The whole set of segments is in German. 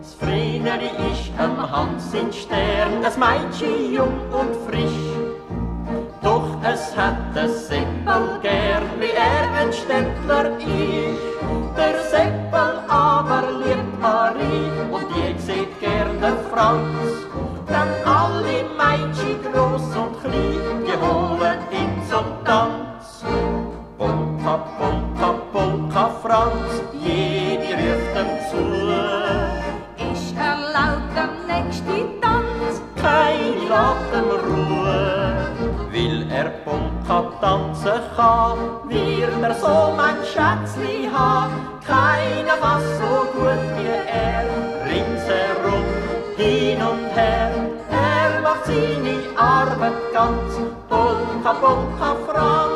Das Vreneli ist am Hans in Stern, das Mädchen jung und frisch. Doch es hat das Seppel gern, wie er ein Städtler ist. Der Seppel aber liebt Marie und die sieht gern den Franz. Dann alle Mädchen, groß und Polka, Polka, Franz, jede ruft ihm zu. Ist erlaubt am nächsten Tanz, keine Atemruhe. Will er Polka tanzen kann, wird er so mein Schätzli haben. Keiner was so gut wie er, ringsherum, hin und her. Er macht seine Arbeit ganz, Polka, Polka, Franz.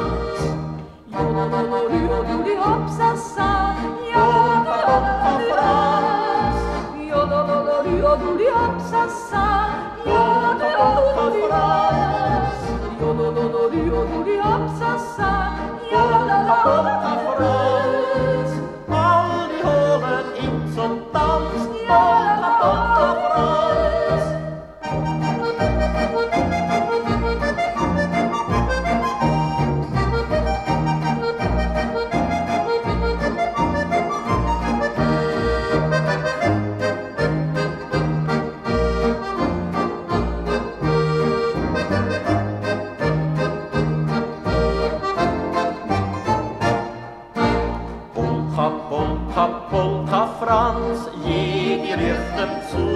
Al die horen in zo'n dans, ja, dat Polka, Polka, Franz, jede ruft ihm zu.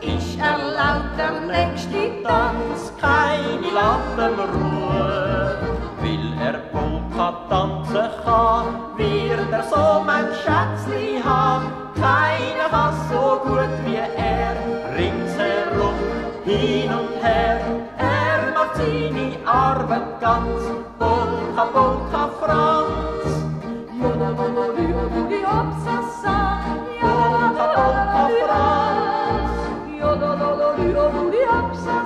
Ist erlaubt am nächsten Tanz, keine Lattenruhe. Will er Polka tanzen kann, wird er so mein Schätzli haben. Keiner was so gut wie er, ringsherum, hin und her. Er macht seine Arbeit ganz, Polka, Polka, Franz. upside.